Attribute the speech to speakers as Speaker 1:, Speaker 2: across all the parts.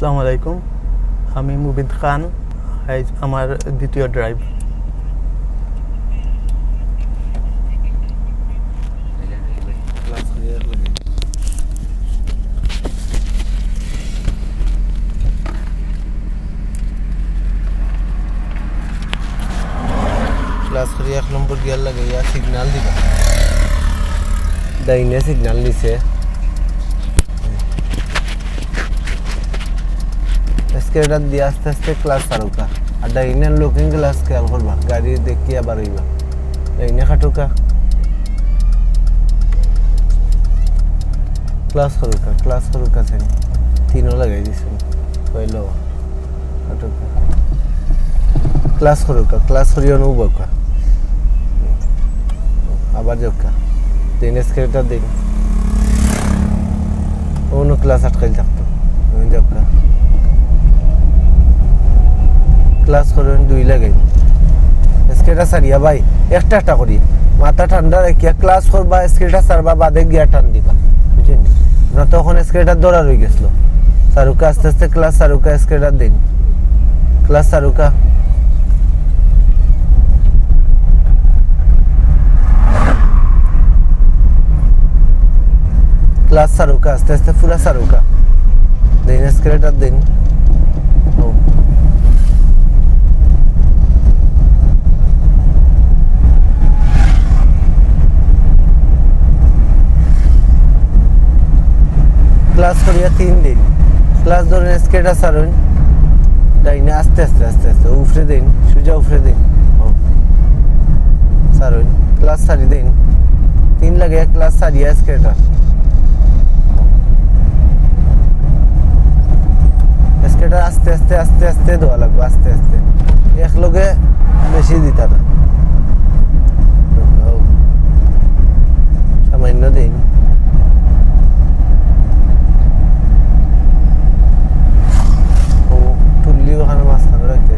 Speaker 1: আসসালামু আলাইকুম। আমি মুবিদ খান এই আমার দ্বিতীয় ড্রাইভ
Speaker 2: ক্লাস করে এক নম্বর গিয়ার লাগাইয়া সিগনাল দিবা। ডাইনে সিগনাল দিছে। স্কেটার দিয়ে আস্তে আস্তে ক্লাস চালুকা আর ডাইনের লুকিং গ্লাস খেয়াল করবা? গাড়ি দেখি আবার হইবা। ডাইনে খাটুকা। ক্লাস করুকা ক্লাস করুকা সেন তিনও লাগাই দিছো। কইল খাটুকা। ক্লাস করুকা ক্লাস করিও নৌবকা আবার যোগকা দিন স্কেটার দিন অন্য ক্লাস আটকাইল থাকতো। যোগকা ক্লাস করেন দুই লাগাই স্কেটার সারিয়া ভাই, একটা একটা করি মাথা ঠান্ডা রাখিয়া ক্লাস করবা স্কেটার সারবা বাদে গিয়া টান দিবা। বুঝছেন না? তখন স্কেটার দৌড়া রয়ে গেছিল। সারুকা আস্তে আস্তে ক্লাস সারুকা স্কেটার দিন ক্লাস সারুকা ক্লাস সারুকা আস্তে আস্তে পুরা সারুকা দিন স্কেলেটার দিন ও ক্লাস করিয়া তিন দিন। ক্লাস ধরেন স্কেটার সারুন ডাইনে আস্তে আস্তে আস্তে আস্তে, উফরে দিন, সুজা উফরে দিন। সারুন ক্লাস সারি দিন। তিন লাগে ক্লাস সারিয়া স্কেটার স্কেটার আস্তে আস্তে আস্তে আস্তে দেওয়া লাগবে, আস্তে আস্তে। এক লগে বেশি দিতা না। সামান্য দিন ও তুললি ওখানে মাঝখানে রাখতে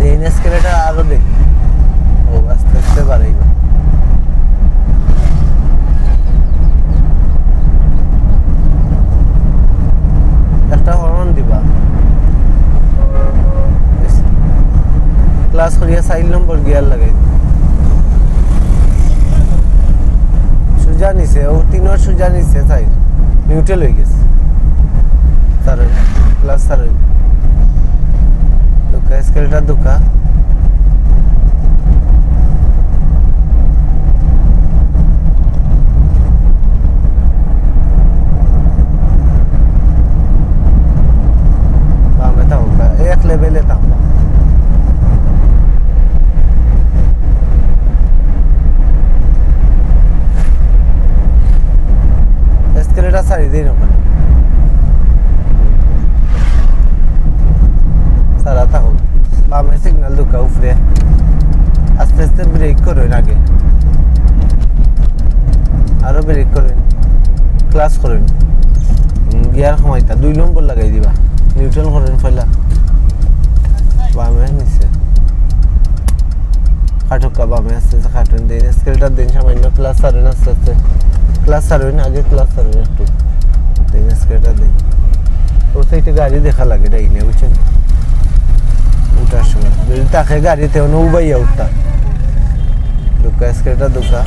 Speaker 2: দিন দেন স্কেলেটার আরও দেন ও আস্তে আস্তে বাড়াইবা একটা হরন দিবা ক্লাস করিয়া চাইল নম্বর গিয়ার লাগাই সুজা নিছে ও তিনোর সুজা নিছে চাই নিউট্রেল হয়ে গেছে স্যার ক্লাস স্যার দুকা স্কেলটা দুকা বামে থাকুকা এক লেভেলে থাকবা স্কেলটা সারি দিন ওখানে সারা থাকুক বামে সিগন্যাল দুকা উপরে আস্তে আস্তে ব্রেক করুন আগে আরও ব্রেক করুন ক্লাস করুন গিয়ার সময়টা দুই নম্বর লাগাই দিবা। নিউট্রাল করেন ফেলা বামে নিচে খাটুকা বামে আস্তে আস্তে খাটুন দিন স্কেলটার দিন সামান্য ক্লাস সারুন আস্তে আস্তে ক্লাস সারুন আগে ক্লাস সারুন একটু দিন স্কেলটার দিন ও সাইডে গাড়ি দেখা লাগে ডাইনে, বুঝছেন? উঠার সময়। যদি তাকে গাড়িতে অন্য উবাইয়া উঠতা। দুকা স্কেলটা দুকা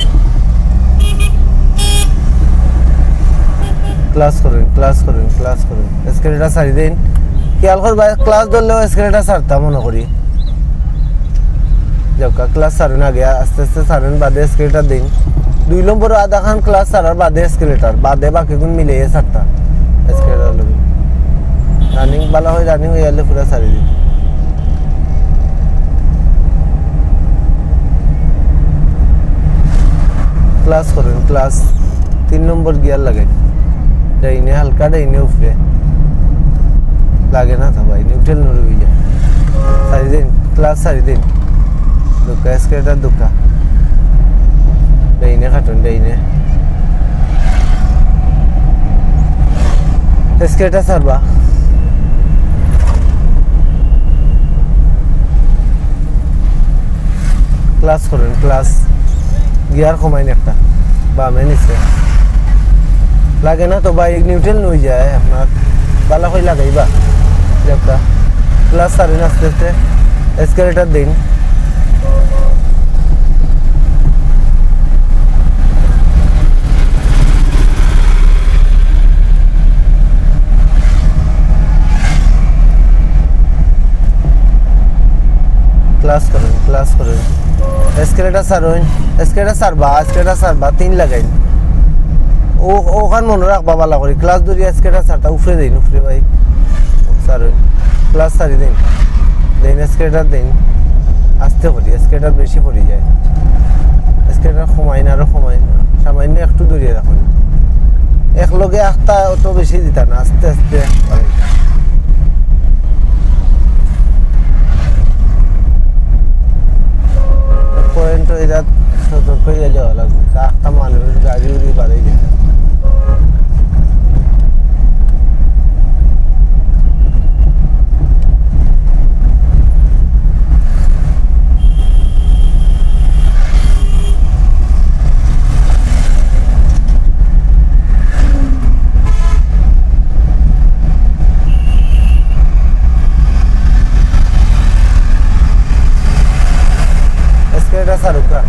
Speaker 2: ক্লাস করুন ক্লাস করুন ক্লাস করুন। স্কেলটা সারি দিন। খেয়াল করবা ক্লাস ধরলেও স্কেলটা সারতাম মনে করি। যাওকা ক্লাস সারুন আগে, আস্তে আস্তে সারুন বাদে স্কেলটা দিন। দুই নম্বর আধা খান ক্লাস সারার বাদে স্কেলেটার বাদে বাকি গুণ মিলে সারতা স্কেলেটার লগে। রানিং ভালো হয় রানিং হয়ে গেলে পুরা সারি দিন। ক্লাস করুন, ক্লাস। তিন নম্বর গিয়ার লাগাই। ডাইনে হালকা ডাইনে উপরে লাগে না তো ভাই নিউট্রেল নড়ে যায়। সারি দিন ক্লাস সারি দিন দুকা। স্কেটার দুকা ডাইনে খাটুন ডাইনে স্কেটার সারবা ক্লাস করেন ক্লাস গিয়ার কমাইন একটা, বামে নিচে লাগে না তো বাইক নিউট্রেল নই যায় আপনার। বালা হয়ে লাগাইবা একটা ক্লাস সারেন আস্তে আস্তে এসকেলেটার দিন। ক্লাস করেন ক্লাস করেন। এসকেলেটার সারুন এসকেলেটার সারবা এসকেলেটার সারবা তিন লাগাইন। ও ওখান মনে রাখবা ভালো করে। ক্লাস ধরি এসকেলেটার সারটা উফরে দিন উফরে ভাই। সারুন ক্লাস সারি দিন দিন এসকেলেটার দিন আস্তে করি এসকেলেটার বেশি পড়ে যায়। এসকেলেটার কমাইন আরও কমাইন সামান্য একটু দূরিয়ে রাখুন। একলগে একটা অত বেশি দিতা না, আস্তে আস্তে। পয়েন্ট এটা সতর্ক হয়ে যাওয়া লাগবে একটা মানুষ গাড়ি উড়ি বাড়াই যেতে esquerda saruka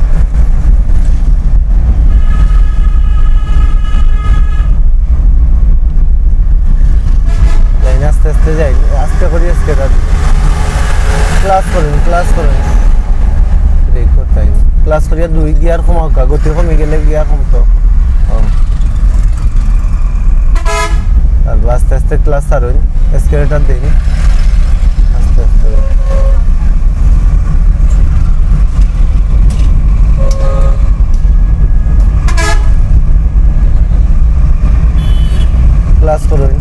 Speaker 2: যাই না আস্তে আস্তে যাই আস্তে করে স্কেটার ক্লাস করেন ক্লাস করেন ব্রেক করতে ক্লাস দুই গিয়ার কমাও কা গতি কমে গেলে গিয়ার কমতো। তারপর আস্তে আস্তে ক্লাস সারুন স্কেলেটার দিন আস্তে আস্তে ক্লাস করুন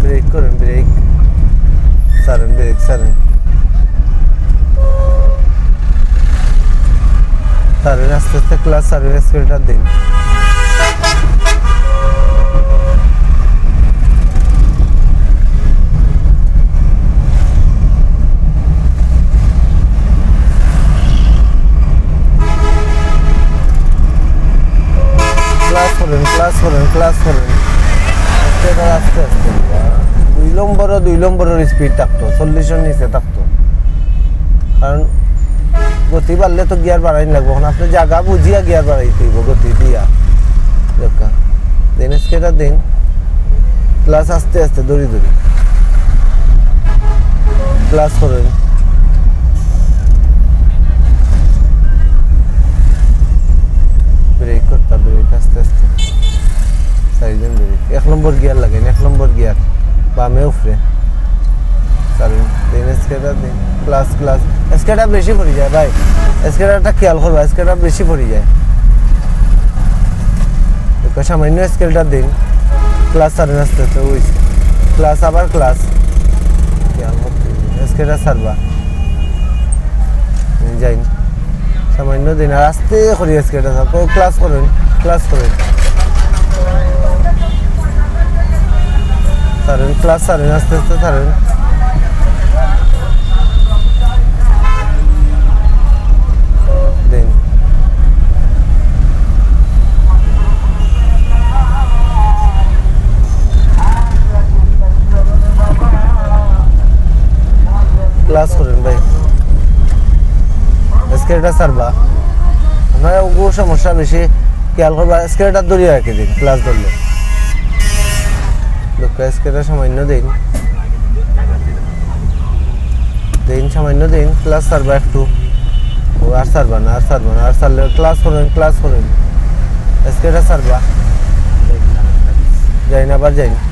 Speaker 2: ব্রেক করুন ব্রেক সারেন ব্রেক সারেন সারেন আস্তে আস্তে ক্লাস সারেন স্কেলটার দিন। ক্লাস করেন ক্লাস করেন ক্লাস করেন। আস্তে আস্তে আস্তে। দুই নম্বরও, দুই নম্বরের স্পিড থাকতো, চল্লিশের নিচে থাকতো। কারণ গতি বাড়লে তো গিয়ার বাড়াই লাগবো এখন আপনি জায়গা বুঝিয়া গিয়ার বাড়াইতে হইব গতি দিয়া। দেখা দিন স্কেটা দিন? ক্লাস আস্তে আস্তে দড়ি দড়ি ক্লাস করেন ব্রেক করতে ব্রেক আস্তে আস্তে। সাইডেন ব্রেক এক নম্বর গিয়ার লাগেন এক নম্বর গিয়ার বামে উফরে সারেন দিন স্কেটার দিন ক্লাস ক্লাস স্কেটার বেশি পড়ে যায়, ভাই। স্কেটারটা খেয়াল করবা, স্কেটার বেশি পড়ে যায়। সামান্য স্কেলটার দিন ক্লাস সারেন আস্তে আস্তে, ওই ক্লাস আবার ক্লাস স্কেটার সারবা। যাইন। সামান্য দিন, আর আস্তে করি স্কেটার ক্লাস করুন ক্লাস করুন। সারেন ক্লাস সারেন, আস্তে আস্তে সারেন দিন ক্লাস করেন ভাই। স্কেলটা সারবা। আপনারা ওগুলো সমস্যা বেশি খেয়াল করবা, স্কেলটা দড়িয়ে রাখে দিন, ক্লাস ধরলে। স্কেলটা সামান্য দিন। দিন সামান্য দিন, ক্লাস সারবা একটু। ও, আর সারবা না, আর সারবা না, আর সারলে ক্লাস করেন ক্লাস করেন। স্কেলটা সারবা। যাই না আবার যাই না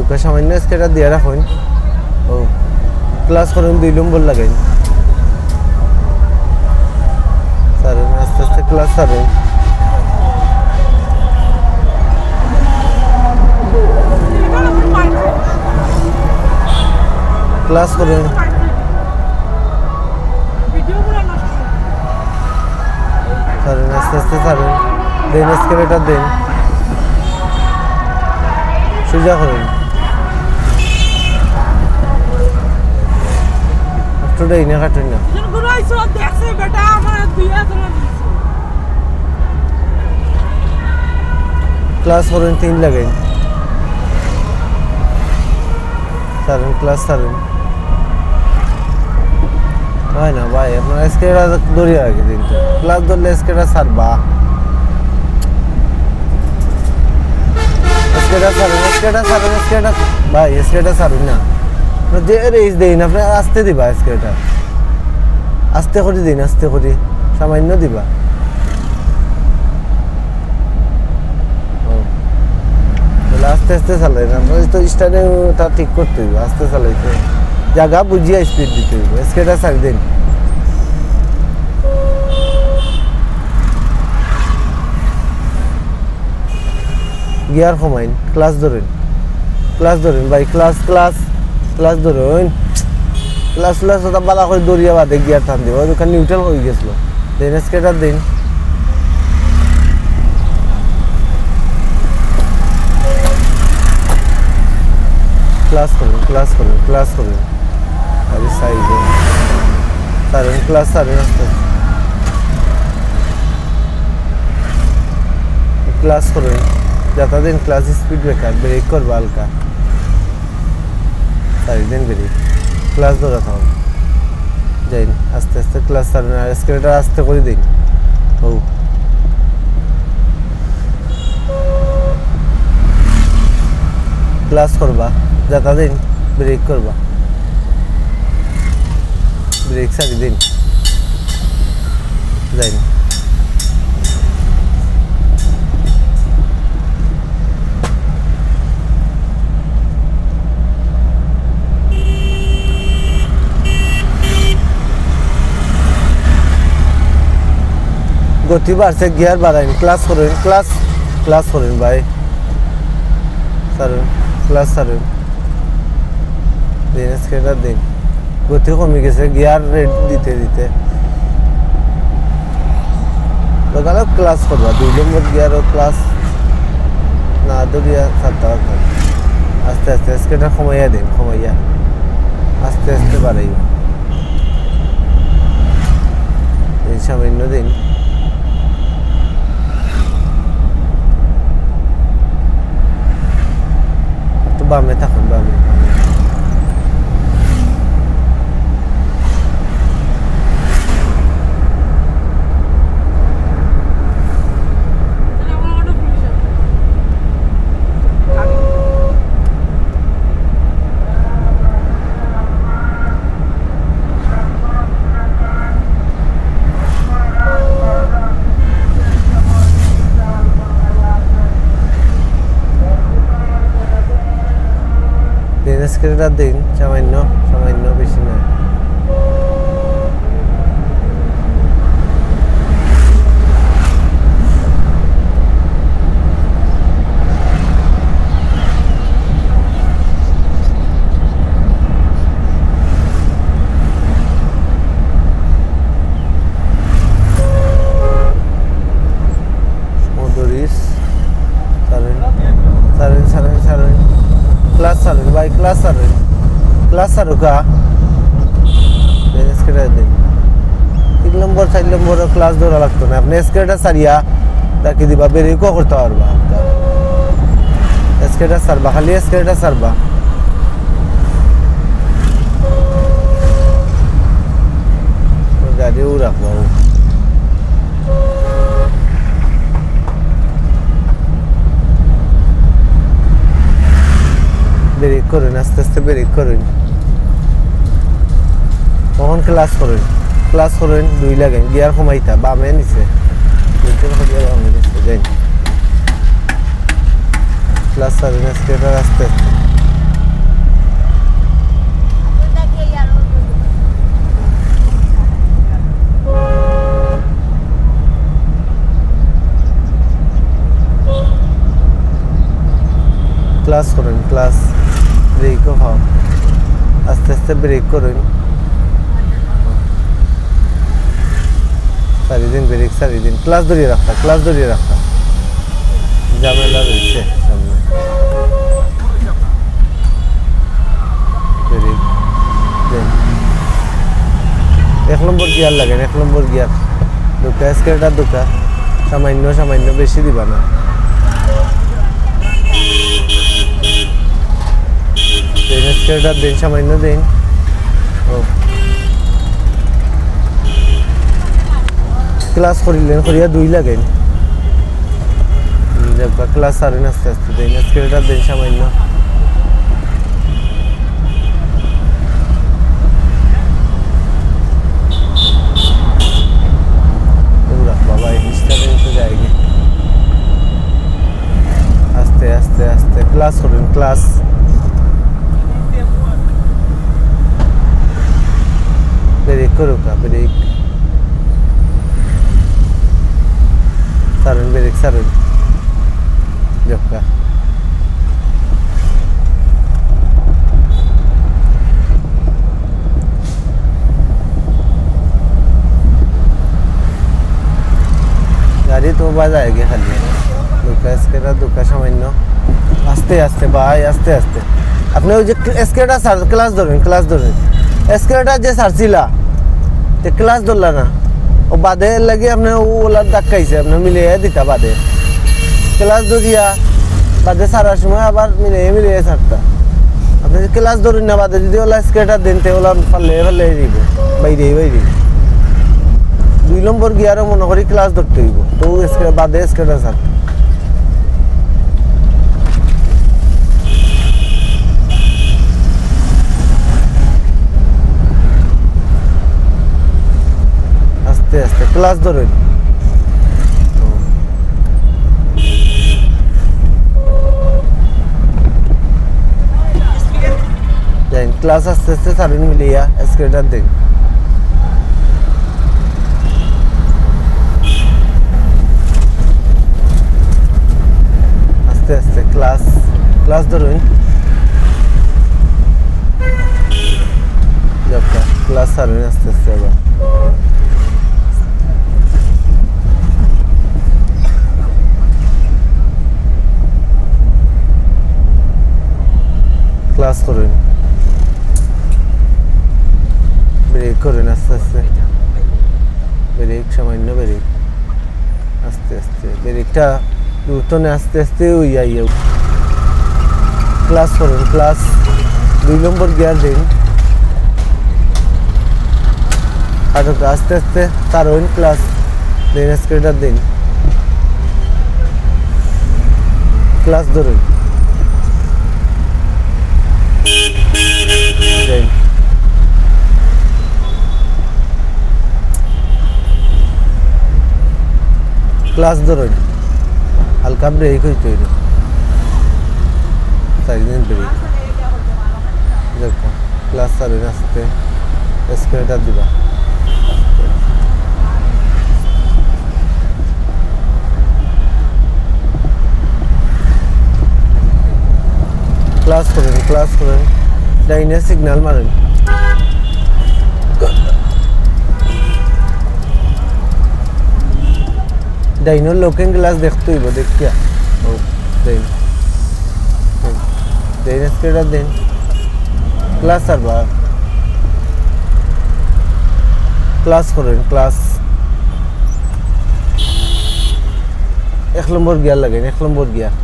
Speaker 2: দুঃখ সামান্য স্কেটার দিয়ে রাখুন। ও, ক্লাস করুন, দুই নম্বর লাগাইন। সারুন আস্তে আস্তে ক্লাস সারুন ক্লাস করুন। সারুন আস্তে আস্তে সারুন দিন স্কেলেটার দিন। সোজা করুন। একটু দেই না কাটুন। না
Speaker 3: দেখছে বেটা আমার দুই হাজার
Speaker 2: ক্লাস করুন তিন লাগাইন সারুন ক্লাস সারুন হয় না, ভাই, আপনার স্কেটা দৌড়িয়ে রাখি কিন্তু ক্লাস ধরলে স্কেটা সারবা। স্কেটা সারুন স্কেটা সারুন স্কেটা ভাই স্কেটা সারুন না। আপনার যে রেস আস্তে দিবা স্কেটা আস্তে করে দিন, আস্তে করে। সামান্য দিবা। আস্তে আস্তে চালাই না, আমরা তো ঠিক করতে হইব, আস্তে চালাইতে। জায়গা বুঝিয়ে স্পিড দিতে হইব স্কেটা ছাড়ি দিন। গিয়ার কমাইন, ক্লাস ধরেন। ক্লাস ধরেন, ভাই, ক্লাস ক্লাস। ক্লাস ধরুন ক্লাস ক্লাস ওটা বালা করে দৌড়িয়ে বাদে গিয়ার টান দিব ওখানে নিউট্রাল হয়ে গেছিল। দেন স্কেটার দিন। ক্লাস করুন ক্লাস করুন ক্লাস করুন। আরে সাইডে সারেন ক্লাস সারেন আস্তে। ক্লাস করুন। যত দিন ক্লাস স্পিড ব্রেকার ব্রেক করব হালকা। সারি দিন ব্রেক ক্লাস ধরা থাকুন যাইন আস্তে আস্তে ক্লাস সারেন আর স্কেলেটার আস্তে করে দিন। ও ক্লাস করবা যাতা দিন, ব্রেক করবা। ব্রেক সারি দিন। যাইন গতি বাড়ছে, গিয়ার বাড়াইন ক্লাস করুন, ক্লাস ক্লাস করুন ভাই। সারুন ক্লাস সারুন দিন স্কেটার দিন। গতি কমে গেছে, গিয়ার রেড দিতে দিতে। দোকানে ক্লাস করবা, দুই নম্বর গিয়ারও ক্লাস না দরিয়া সাতটা আস্তে আস্তে স্কেটার কমাইয়া দিন, কমাইয়া। আস্তে আস্তে বাড়াইবা। সামান্য দিন। একটু বামে থাকুন বামে দিন সারুকা স্কেটার দিন তিন নম্বর, চার নম্বর ক্লাস ধরা লাগতো না। আপনি স্কেটার সারিয়া তাকে দিবা বেরিকো করতে পারবা। স্কেটার সারবা খালি স্কেটার সারবা গাড়িও রাখব বেরিক করুন, আস্তে আস্তে বেরিক করুন। তখন ক্লাস করুন ক্লাস করুন দুই লাগেন গিয়ার কমাইতা বামে নিছে ক্লাস সারেন এটা আস্তে আস্তে। ক্লাস করুন ক্লাস ব্রেকও খাও আস্তে আস্তে ব্রেক করুন। চারিদিন ব্রেক চারিদিন ক্লাস ধরিয়ে রাখা ক্লাস ধরিয়ে রাখা ঝামেলা রয়েছে এক নম্বর গিয়ার লাগেন এক নম্বর গিয়ার। দুটা স্কেটার, দুটা। সামান্য সামান্য বেশি দিবা না। স্কেটার দিন, সামান্য দিন। ও ক্লাস করিলেন, করিয়া দুই লাগেন। ক্লাস সারেন আস্তে আস্তে, দেন, আজকে এটা দেন সামান্য। ক্লাস করেন, ক্লাস। করুক ব্রেক সারুন ব্রেক সারুন জক্কা গাড়ি তো বাজায় খালি দুকা স্কেটার দুকা সামান্য আস্তে আস্তে ভাই আস্তে আস্তে আপনি ওই যে স্কেটার সার ক্লাস ধরুন ক্লাস ধরুন স্কেটার যে সারছিলা তে ক্লাস ধরলা না ও বাদে লাগি আপনি ওলার ধাক্কাইছে আপনি মিলিয়ে দিতা বাদে ক্লাস ধরিয়া বাদে সারার সময় আবার মিলিয়ে মিলিয়ে সারতা আপনি ক্লাস ধরুন না বাদে যদি ওলা স্কেটার দেন তে ওলা ফালে ফালে দিব বাইরে বাইরে দুই নম্বর গিয়ারও মনে করি ক্লাস ধরতে হইব তো স্কেটার বাদে স্কেটার সার আস্তে আস্তে ক্লাস ধরুন যাই ক্লাস আস্তে আস্তে সারুন মিলিয়া স্কেটার দিন আস্তে আস্তে ক্লাস ক্লাস ধরুন যাত্রা ক্লাস সারুন আস্তে আস্তে আবার। ক্লাস করুন। ব্রেক করুন আস্তে আস্তে। ব্রেক সামান্য ব্রেক আস্তে আস্তে। ব্রেকটা দূরতনে আস্তে আস্তে ওই আইয়া ক্লাস করুন ক্লাস দুই নম্বর গিয়ার দিন। আটক আস্তে আস্তে তার ওইন ক্লাস দিন স্ক্রেটার দিন। ক্লাস ধরুন দিন ক্লাস ধরুন হালকা ব্রেক হইতে হইল। চারিদিন ব্রেক দেখো, ক্লাস চালুন আসতে স্ক্রেটার দিবা। ক্লাস করেন ক্লাস করেন ডাইনে সিগন্যাল মারেন ডাইনোর লোকেন গ্লাস দেখতে হইব দেখিয়া। ও দেন দেন স্ক্রেটার দেন ক্লাস আর বা? ক্লাস করেন ক্লাস। এক নম্বর গিয়ার লাগেন এক নম্বর গিয়ার।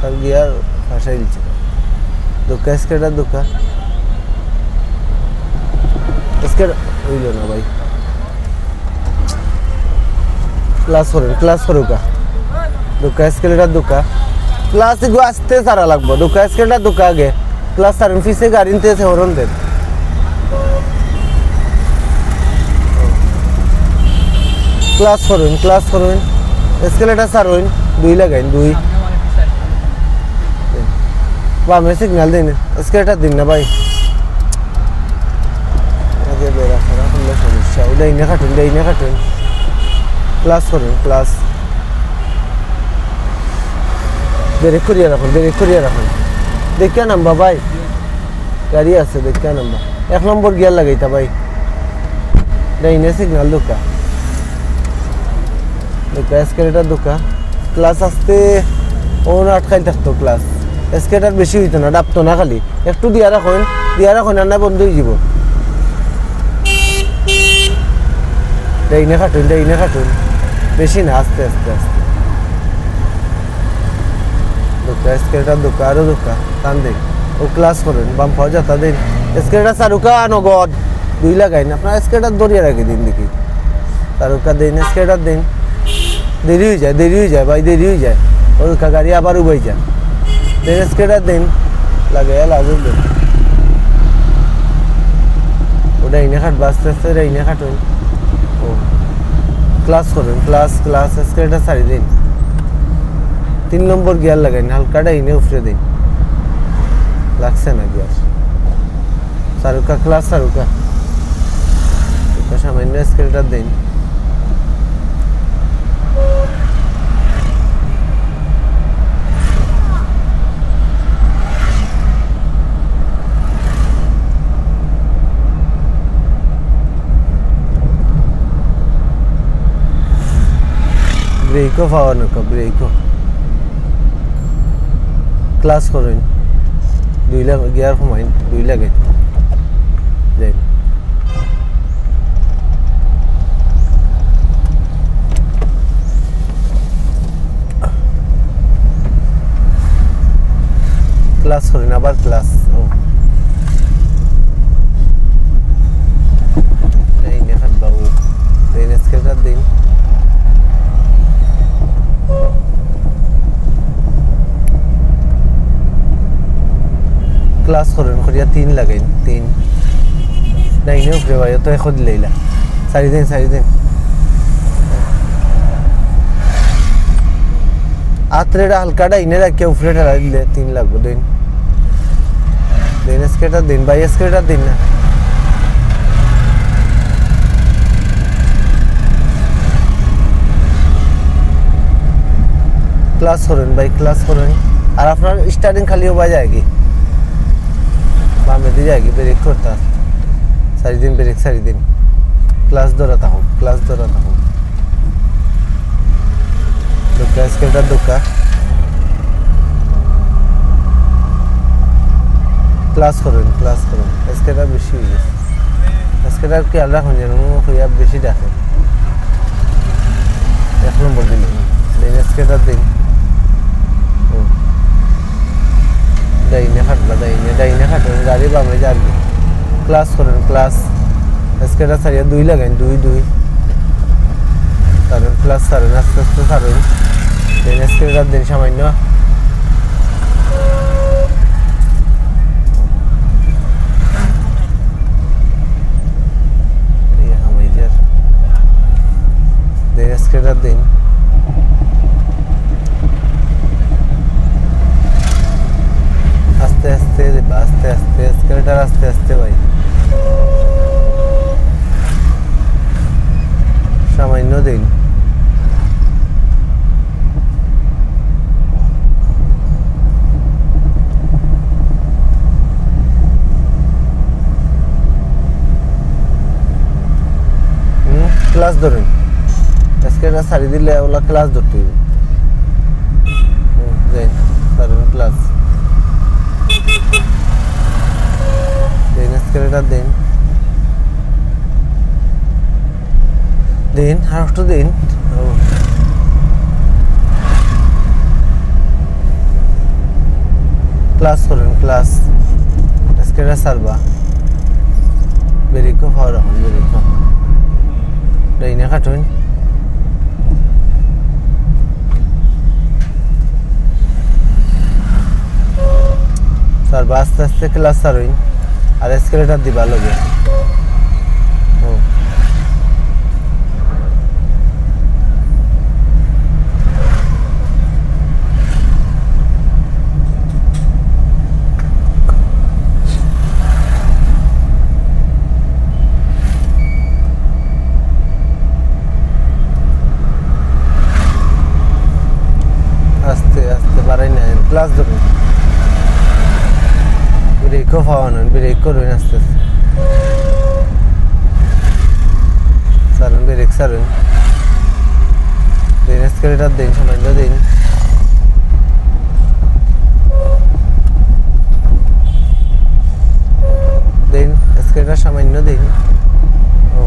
Speaker 2: তার গিয়ার ফাঁসাই দিচ্ছে দোকা স্কেটার দোকা স্কেট হইল না ভাই ক্লাস করেন ক্লাস করুকা দুকা স্কেলেটার দুকা ক্লাস এগো আসতে সারা লাগবো দুকা স্কেলেটার দুকা আগে ক্লাস সারেন ফিসে গাড়িতে সে হরন দেন ক্লাস করুন ক্লাস করুন স্কেলেটার সারুন দুই লাগাইন দুই বামে সিগন্যাল দিন স্কেলেটার দিন না ভাই আগে বেড়া খারাপ হলে সমস্যা ডাইনে কাটুন ডাইনে কাটুন। ক্লাস করুন ক্লাস ব্রেক করিয়া রাখুন ব্রেক করিয়া রাখুন। দেখিয়া নাম্বা, ভাই। গাড়ি আছে, দেখিয়া নাম্বা। এক নম্বর গিয়ার লাগাইতা, ভাই। ডাইনে সিগন্যাল দোকা। দোকা এসকেলেটার দোকা। ক্লাস আসতে ওন আটকাই থাকতো ক্লাস এসকেটার বেশি হইতো না, ডাবতো না খালি। একটু দিয়া রাখুন দিয়া রাখুন আর না বন্ধ হয়ে যাব। ডাইনে কাটুন ডাইনে কাটুন বেশি না আস্তে আস্তে আস্তে দুকা স্কেটার দুকা আরও দুকা টান দিন ও ক্লাস করুন বাম পাওয়া যাতা দিন স্কেটার চারুকা নগদ দুই লাগাইন আপনার স্কেটার দরিয়া রাখি দিন দেখি চারুকা দিন স্কেটার দিন দেরি হয়ে যায় দেরি হয়ে যায় ভাই দেরি হয়ে যায় ওর গাড়ি আবার উবাই যায় দিন স্কেটার দিন লাগাইয়া লাগুন দিন ওটা ইনে খাটবা আস্তে আস্তে ওটা ইনে খাটুন ক্লাস করেন, ক্লাস ক্লাস আজকে এটা ছাড়ি দিন। তিন নম্বর গিয়ার লাগাইন, হালকাটা ইনে উফরে দিন। লাগছে না গিয়ার। সারুকা, ক্লাস সারুকা। সামান্য স্কেলটা দিন। ব্রেকও পাওয়া নৌকা ব্রেকও ক্লাস করেন দুই লাখ গিয়ার কমাইন দুই লাগে দেন ক্লাস করেন আবার ক্লাস ও এই নেখাত বাবু এই স্কেলটার দিন ক্লাস করেন করিয়া তিন লাগাইন, তিন। ডাইনে উপরে ভাই তো এখন দিন চারি দিন আত্রেটা হালকা ডাইনে রাখিয়া উপরে ঠেলা দিলে তিন লাগবো দিন দিন স্কেটার দিন ভাই স্কেটার দিন না। ক্লাস করেন ভাই ক্লাস করেন আর আপনার স্টার্টিং খালি হওয়া যায় কি বামে দিয়ে কি ব্রেক করতে চারি দিন ব্রেক চারি দিন ক্লাস ধরা থাকুক ক্লাস ধরা থাকুক। দুকা স্কেলটার দুকা ক্লাস করুন ক্লাস করুন। স্কেটার বেশি হয়ে গেছে। স্কেটার খেয়াল রাখুন যেন হইয়া বেশি দেখে এক নম্বর দিন। স্কেটার দিন ও ডাইনে খাটবা ডাইনে ডাইনে খাটুন গাড়ি বামে যাবি ক্লাস করেন ক্লাস। স্কেটার সারিয়া দুই লাগাইন, দুই দুই। কারণ ক্লাস সারেন আস্তে আস্তে সারেন দেন স্কেটার দিন সামান্য। দেন স্কেটার দিন। আস্তে আস্তে আস্তে আস্তে স্কেলেটার আস্তে আস্তে ভাই। সামান্য দিন। ক্লাস ধরুন। স্কেটার সারি দিলে ওলা ক্লাস ধরতে হুম, ক্লাস ক্যারেটার দিন। দিন, আর একটু দিন। ক্লাস করেন, ক্লাস। ক্যারেটার সারবা। বেরিকো, ভালো এখন বেরিকো। ডাইনে খাটুন স্যার আস্তে আস্তে ক্লাস সারুইন। আর এসকেলেটার দিবা লগে ও আস্তে আস্তে বাড়াই না ক্লাস ধরুন পাওয়ানো ব্রেক করবেন আস্তে আস্তে। সারুন ব্রেক সারুন। দিন স্কেলেটার দিন সামান্য দিন স্কেলেটার সামান্য দিন ও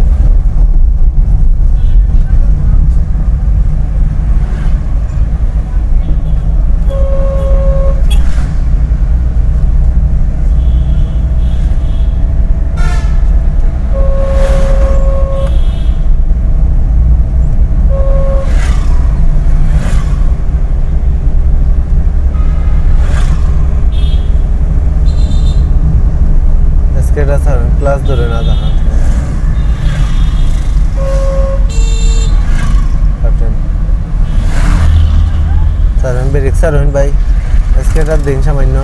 Speaker 2: স্কেলটা ছাড়ুন ক্লাস ধরুন আধা হাত কাটেন ছাড়ুন ব্রেক ছাড়ুন ভাই স্কেলটার দিন সামান্য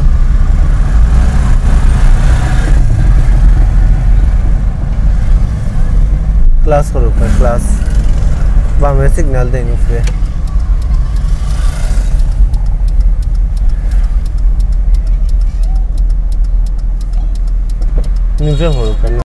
Speaker 2: ক্লাস করুক ক্লাস বামে সিগন্যাল দিন উপরে নিউট্রাল করুক